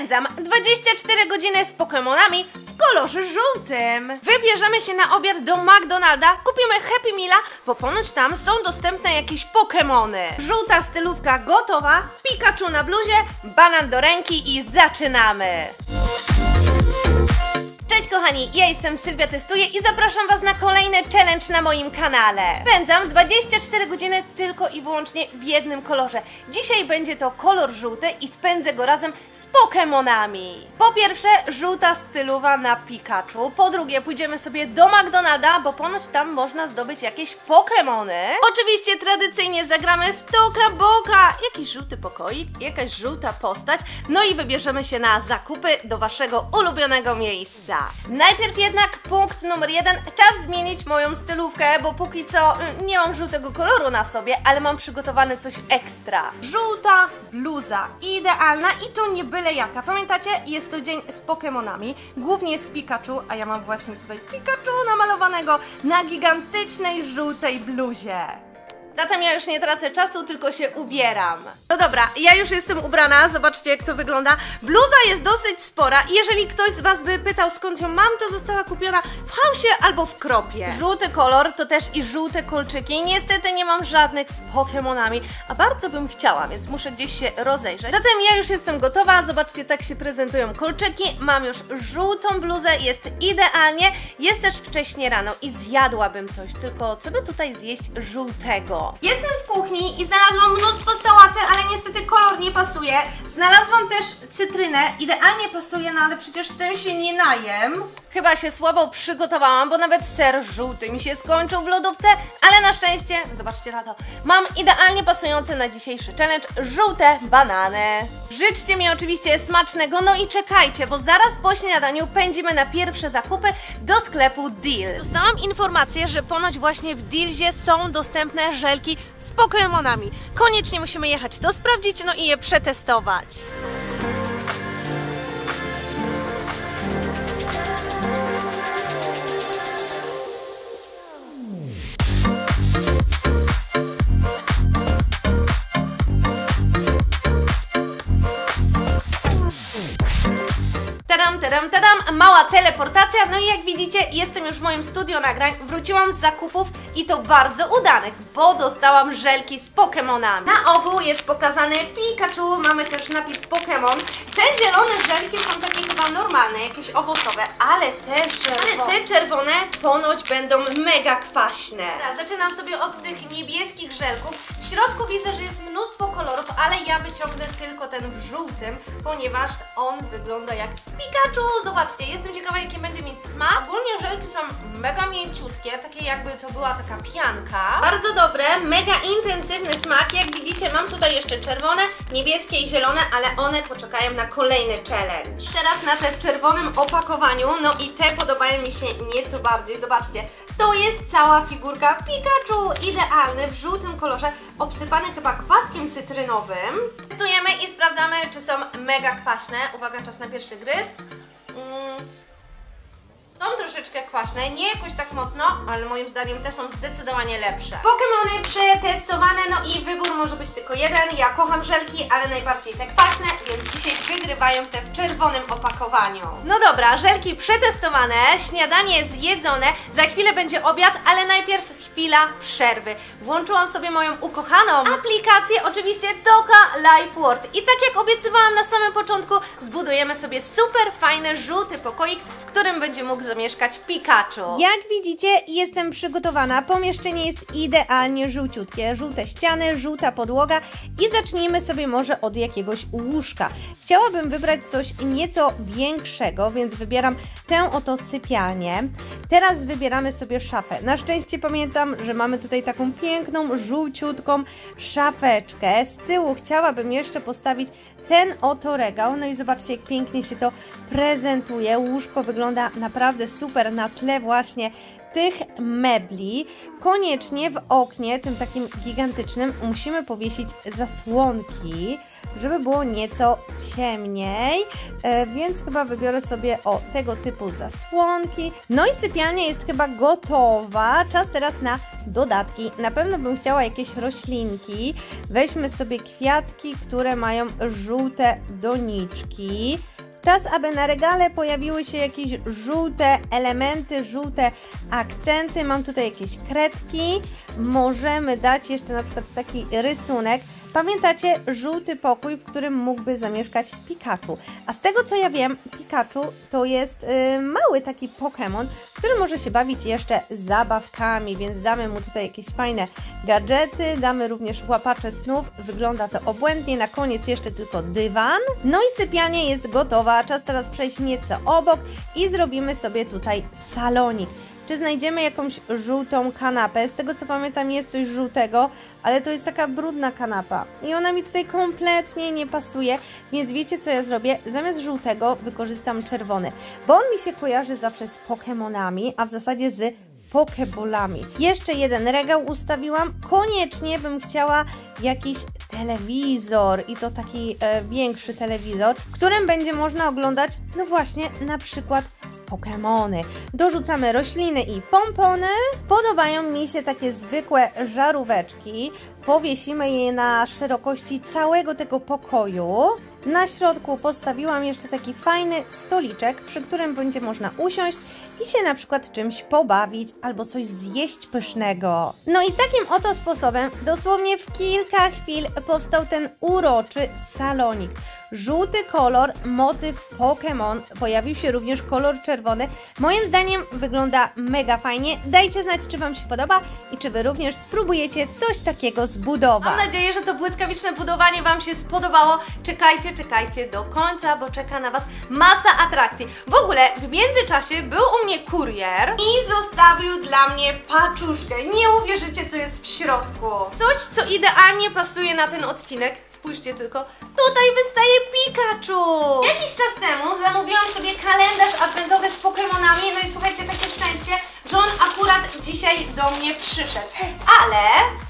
Spędzam 24 godziny z Pokemonami w kolorze żółtym. Wybierzemy się na obiad do McDonalda, kupimy Happy Meala, bo ponoć tam są dostępne jakieś Pokemony. Żółta stylówka gotowa, Pikachu na bluzie, banan do ręki i zaczynamy! Cześć kochani, ja jestem Sylwia Testuję i zapraszam Was na kolejny challenge na moim kanale. Spędzam 24 godziny tylko i wyłącznie w jednym kolorze. Dzisiaj będzie to kolor żółty i spędzę go razem z Pokemonami. Po pierwsze, żółta stylowa na Pikachu. Po drugie, pójdziemy sobie do McDonalda, bo ponoć tam można zdobyć jakieś Pokemony. Oczywiście tradycyjnie zagramy w Toka Boka. Jakiś żółty pokoik, jakaś żółta postać. No i wybierzemy się na zakupy do Waszego ulubionego miejsca. Najpierw jednak punkt numer jeden, czas zmienić moją stylówkę, bo póki co mm, nie mam żółtego koloru na sobie, ale mam przygotowane coś ekstra. Żółta bluza, idealna i to nie byle jaka. Pamiętacie? Jest to dzień z Pokemonami, głównie z Pikachu, a ja mam właśnie tutaj Pikachu namalowanego na gigantycznej żółtej bluzie. Zatem ja już nie tracę czasu, tylko się ubieram. No dobra, ja już jestem ubrana, zobaczcie jak to wygląda. Bluza jest dosyć spora i jeżeli ktoś z Was by pytał skąd ją mam, to została kupiona w Hausie albo w Kropie. Żółty kolor to też i żółte kolczyki. Niestety nie mam żadnych z Pokemonami, a bardzo bym chciała, więc muszę gdzieś się rozejrzeć. Zatem ja już jestem gotowa, zobaczcie tak się prezentują kolczyki. Mam już żółtą bluzę, jest idealnie. Jest też wcześnie rano i zjadłabym coś, tylko co by tutaj zjeść żółtego? Jestem w kuchni i znalazłam mnóstwo sałaty, ale niestety kolor nie pasuje. Znalazłam też cytrynę, idealnie pasuje, no ale przecież tym się nie najem. Chyba się słabo przygotowałam, bo nawet ser żółty mi się skończył w lodówce, ale na szczęście, zobaczcie na to, mam idealnie pasujące na dzisiejszy challenge żółte banany. Życzcie mi oczywiście smacznego, no i czekajcie, bo zaraz po śniadaniu pędzimy na pierwsze zakupy do sklepu Deal. Dostałam informację, że ponoć właśnie w Dealzie są dostępne żelki z Pokemonami. Koniecznie musimy jechać to sprawdzić, no i je przetestować. Tadam, tadam, tadam, mała teleportacja, no i jak widzicie jestem już w moim studio nagrań, wróciłam z zakupów i to bardzo udanych, bo dostałam żelki z Pokemonami. Na obu jest pokazane Pikachu, mamy też napis Pokemon. Te zielone żelki są takie chyba normalne, jakieś owocowe, ale te czerwone, ale te czerwone ponoć będą mega kwaśne. Zaczynam sobie od tych niebieskich żelków. W środku widzę, że jest mnóstwo kolorów, ale ja wyciągnę tylko ten w żółtym, ponieważ on wygląda jak Pikachu. Zobaczcie, jestem ciekawa jaki będzie mieć smak. Ogólnie żelki są mega mięciutkie, takie jakby to była taka pianka. Bardzo dobre, mega intensywny smak. Jak widzicie mam tutaj jeszcze czerwone, niebieskie i zielone, ale one poczekają na kolejny challenge. Teraz na te w czerwonym opakowaniu, no i te podobają mi się nieco bardziej. Zobaczcie, to jest cała figurka Pikachu, idealny, w żółtym kolorze, obsypany chyba kwaskiem cytrynowym. Testujemy i sprawdzamy, czy są mega kwaśne. Uwaga, czas na pierwszy gryz. Są troszeczkę kwaśne, nie jakoś tak mocno, ale moim zdaniem te są zdecydowanie lepsze. Pokemony przetestowane, no i wybór może być tylko jeden. Ja kocham żelki, ale najbardziej te kwaśne, więc dzisiaj wygrywają te w czerwonym opakowaniu. No dobra, żelki przetestowane, śniadanie zjedzone, za chwilę będzie obiad, ale najpierw chwila przerwy. Włączyłam sobie moją ukochaną aplikację, oczywiście Toka Life World. I tak jak obiecywałam na samym początku, zbudujemy sobie super fajny, żółty pokoik, w którym będzie mógł zamieszkać Pikachu. Jak widzicie, jestem przygotowana. Pomieszczenie jest idealnie żółciutkie. Żółte ściany, żółta podłoga i zacznijmy sobie może od jakiegoś łóżka. Chciałabym wybrać coś nieco większego, więc wybieram tę oto sypialnię. Teraz wybieramy sobie szafę. Na szczęście pamiętam, że mamy tutaj taką piękną, żółciutką szafeczkę. Z tyłu chciałabym jeszcze postawić ten oto regał. No i zobaczcie, jak pięknie się to prezentuje. Łóżko wygląda naprawdę super na tle właśnie tych mebli koniecznie w oknie, tym takim gigantycznym, musimy powiesić zasłonki, żeby było nieco ciemniej, e, więc chyba wybiorę sobie o tego typu zasłonki. No i sypialnia jest chyba gotowa. Czas teraz na dodatki. Na pewno bym chciała jakieś roślinki. Weźmy sobie kwiatki, które mają żółte doniczki. Czas, aby na regale pojawiły się jakieś żółte elementy, żółte akcenty. Mam tutaj jakieś kredki. Możemy dać jeszcze na przykład taki rysunek. Pamiętacie żółty pokój, w którym mógłby zamieszkać Pikachu. A z tego co ja wiem, Pikachu to jest yy, mały taki Pokémon, który może się bawić jeszcze zabawkami, więc damy mu tutaj jakieś fajne gadżety, damy również łapacze snów. Wygląda to obłędnie. Na koniec jeszcze tylko dywan. No i sypialnia jest gotowa. Czas teraz przejść nieco obok i zrobimy sobie tutaj salonik czy znajdziemy jakąś żółtą kanapę. Z tego co pamiętam jest coś żółtego, ale to jest taka brudna kanapa i ona mi tutaj kompletnie nie pasuje, więc wiecie co ja zrobię? Zamiast żółtego wykorzystam czerwony, bo on mi się kojarzy zawsze z Pokémonami, a w zasadzie z pokebolami. Jeszcze jeden regał ustawiłam. Koniecznie bym chciała jakiś telewizor i to taki e, większy telewizor, w którym będzie można oglądać, no właśnie, na przykład Pokémony. Dorzucamy rośliny i pompony. Podobają mi się takie zwykłe żaróweczki. Powiesimy je na szerokości całego tego pokoju. Na środku postawiłam jeszcze taki fajny stoliczek, przy którym będzie można usiąść i się na przykład czymś pobawić albo coś zjeść pysznego. No i takim oto sposobem, dosłownie w kilka chwil powstał ten uroczy salonik. Żółty kolor, motyw Pokémon, pojawił się również kolor czerwony. Moim zdaniem wygląda mega fajnie. Dajcie znać, czy Wam się podoba i czy Wy również spróbujecie coś takiego zbudować. Mam nadzieję, że to błyskawiczne budowanie Wam się spodobało. Czekajcie, czekajcie do końca, bo czeka na Was masa atrakcji. W ogóle w międzyczasie był u mnie kurier i zostawił dla mnie paczuszkę. Nie uwierzycie, co jest w środku. Coś, co idealnie pasuje na ten odcinek. Spójrzcie tylko. Tutaj wystaje Pikachu! Jakiś czas temu zamówiłam sobie kalendarz adwentowy z Pokémonami, dzisiaj do mnie przyszedł. Ale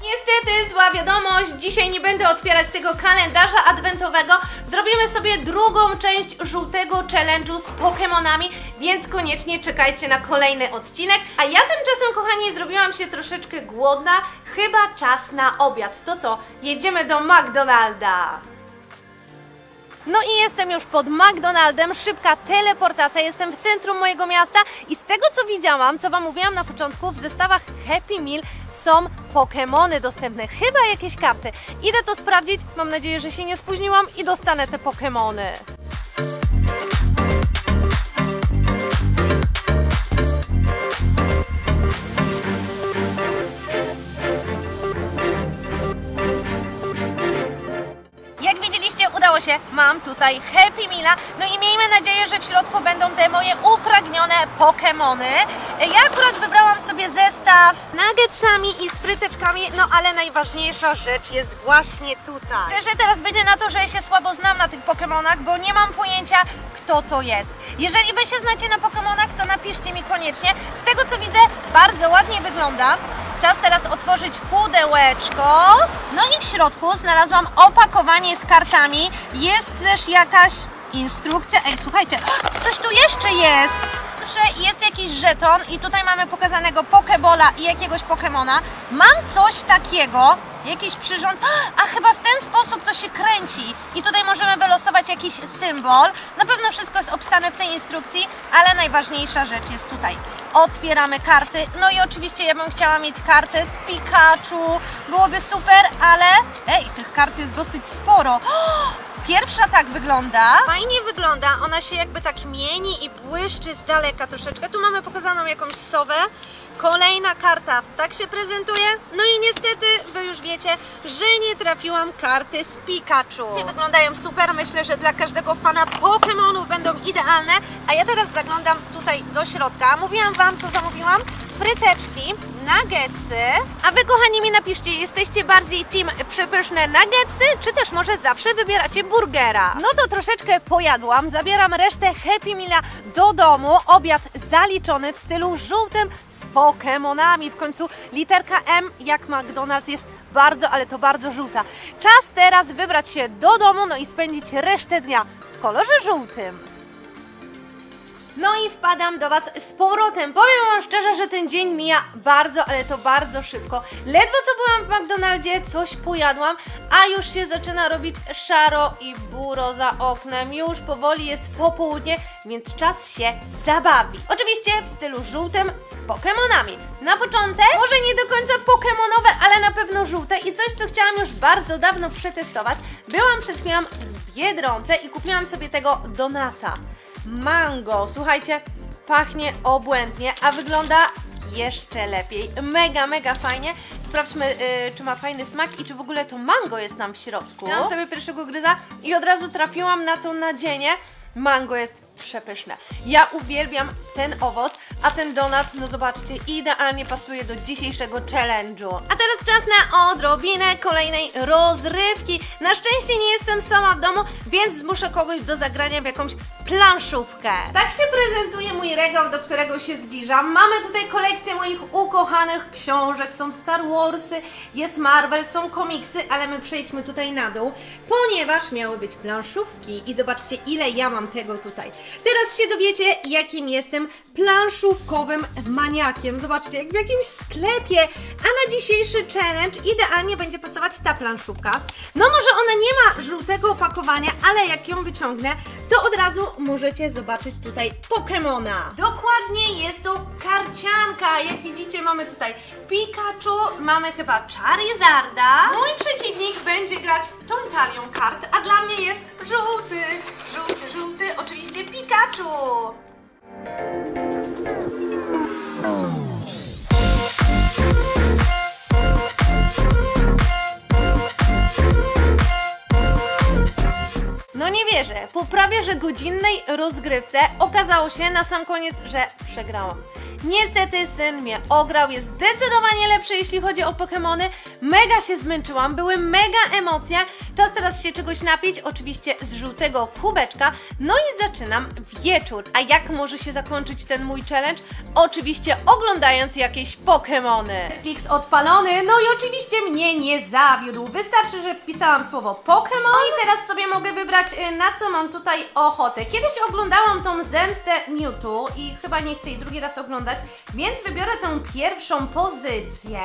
niestety zła wiadomość, dzisiaj nie będę otwierać tego kalendarza adwentowego. Zrobimy sobie drugą część żółtego challenge'u z Pokémonami, więc koniecznie czekajcie na kolejny odcinek. A ja tymczasem, kochani, zrobiłam się troszeczkę głodna. Chyba czas na obiad. To co? Jedziemy do McDonalda. No i jestem już pod McDonaldem, szybka teleportacja, jestem w centrum mojego miasta i z tego co widziałam, co Wam mówiłam na początku, w zestawach Happy Meal są Pokémony dostępne, chyba jakieś karty. Idę to sprawdzić, mam nadzieję, że się nie spóźniłam i dostanę te Pokémony. Mam tutaj Happy Meala, no i miejmy nadzieję, że w środku będą te moje upragnione Pokémony. Ja akurat wybrałam sobie zestaw nuggetsami i spryteczkami, no ale najważniejsza rzecz jest właśnie tutaj. Szczerze teraz będzie na to, że ja się słabo znam na tych Pokémonach, bo nie mam pojęcia, kto to jest. Jeżeli Wy się znacie na Pokémonach, to napiszcie mi koniecznie. Z tego co widzę, bardzo ładnie wygląda. Czas teraz otworzyć pudełeczko. No i w środku znalazłam opakowanie z kartami. Jest też jakaś instrukcja. Ej, słuchajcie, coś tu jeszcze jest. Proszę, jest jakiś żeton i tutaj mamy pokazanego Pokebola i jakiegoś Pokemona. Mam coś takiego, jakiś przyrząd. A chyba w ten sposób to się kręci. I tutaj możemy wylosować jakiś symbol. Na pewno wszystko jest opisane w tej instrukcji, ale najważniejsza rzecz jest tutaj. Otwieramy karty. No i oczywiście ja bym chciała mieć kartę z Pikachu. Byłoby super, ale... Ej, tych kart jest dosyć sporo. Pierwsza tak wygląda. Fajnie wygląda. Ona się jakby tak mieni i błyszczy z daleka troszeczkę. Tu mamy pokazaną jakąś sowę. Kolejna karta tak się prezentuje. No i niestety, już wiecie, że nie trafiłam karty z Pikachu. Te wyglądają super, myślę, że dla każdego fana Pokémonów będą idealne. A ja teraz zaglądam tutaj do środka. Mówiłam Wam, co zamówiłam. Fryteczki nuggetsy. A wy, kochani, mi napiszcie, jesteście bardziej team przepyszne nuggetsy, czy też może zawsze wybieracie burgera? No to troszeczkę pojadłam, zabieram resztę Happy Meala do domu. Obiad zaliczony w stylu żółtym z Pokemonami. W końcu literka M, jak McDonald's, jest bardzo, ale to bardzo żółta. Czas teraz wybrać się do domu, no i spędzić resztę dnia w kolorze żółtym. No i wpadam do Was z powrotem. Powiem Wam szczerze, że ten dzień mija bardzo, ale to bardzo szybko. Ledwo co byłam w McDonaldzie, coś pojadłam, a już się zaczyna robić szaro i buro za oknem. Już powoli jest popołudnie, więc czas się zabawi. Oczywiście w stylu żółtym z Pokemonami. Na początek, może nie do końca pokemonowe, ale na pewno żółte i coś, co chciałam już bardzo dawno przetestować. Byłam przed chwilą w Biedronce i kupiłam sobie tego Donata mango. Słuchajcie, pachnie obłędnie, a wygląda jeszcze lepiej. Mega, mega fajnie. Sprawdźmy, yy, czy ma fajny smak i czy w ogóle to mango jest tam w środku. Miałam sobie pierwszego gryza i od razu trafiłam na to nadzienie. Mango jest przepyszne. Ja uwielbiam ten owoc, a ten donat, no zobaczcie, idealnie pasuje do dzisiejszego challenge'u. A teraz czas na odrobinę kolejnej rozrywki. Na szczęście nie jestem sama w domu, więc zmuszę kogoś do zagrania w jakąś planszówkę. Tak się prezentuje mój regał, do którego się zbliżam. Mamy tutaj kolekcję moich ukochanych książek, są Star Warsy, jest Marvel, są komiksy, ale my przejdźmy tutaj na dół, ponieważ miały być planszówki i zobaczcie ile ja mam tego tutaj. Teraz się dowiecie, jakim jestem planszówkowym maniakiem. Zobaczcie, jak w jakimś sklepie. A na dzisiejszy challenge idealnie będzie pasować ta planszówka. No może ona nie ma żółtego opakowania, ale jak ją wyciągnę, to od razu możecie zobaczyć tutaj Pokemona. Dokładnie jest to karcianka. Jak widzicie mamy tutaj Pikachu, mamy chyba Charizarda. Mój przeciwnik będzie grać tą talią kart, a dla mnie jest żółty, żółty, żółty, oczywiście Pikachu. No nie wierzę, po prawie że godzinnej rozgrywce okazało się na sam koniec, że przegrałam. Niestety syn mnie ograł, jest zdecydowanie lepszy jeśli chodzi o Pokémony. Mega się zmęczyłam, były mega emocje. Czas teraz się czegoś napić, oczywiście z żółtego kubeczka. No i zaczynam wieczór. A jak może się zakończyć ten mój challenge? Oczywiście oglądając jakieś Pokémony. Netflix odpalony, no i oczywiście mnie nie zawiódł. Wystarczy, że wpisałam słowo Pokémon. No i teraz sobie mogę wybrać y, na co mam tutaj ochotę. Kiedyś oglądałam tą zemstę Mewtwo i chyba nie chcę jej drugi raz oglądać, więc wybiorę tę pierwszą pozycję.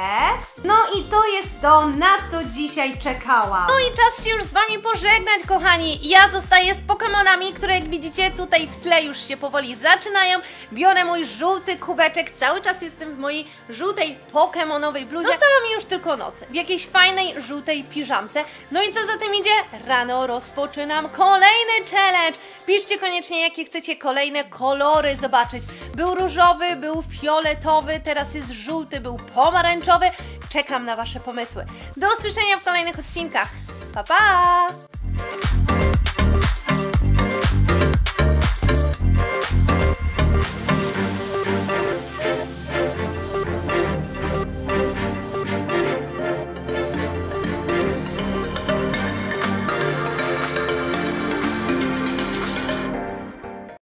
No i to jest to, na co dzisiaj czekałam. No i czas się już z Wami pożegnać, kochani. Ja zostaję z Pokemonami, które jak widzicie tutaj w tle już się powoli zaczynają. Biorę mój żółty kubeczek, cały czas jestem w mojej żółtej Pokemonowej bluzie. Została mi już tylko noc, w jakiejś fajnej żółtej piżamce. No i co za tym idzie? Rano rozpoczynam kolejny challenge. Piszcie koniecznie, jakie chcecie kolejne kolory zobaczyć. Był różowy, był fioletowy, teraz jest żółty, był pomarańczowy. Czekam na Wasze pomysły. Do usłyszenia w kolejnych odcinkach. Pa, pa!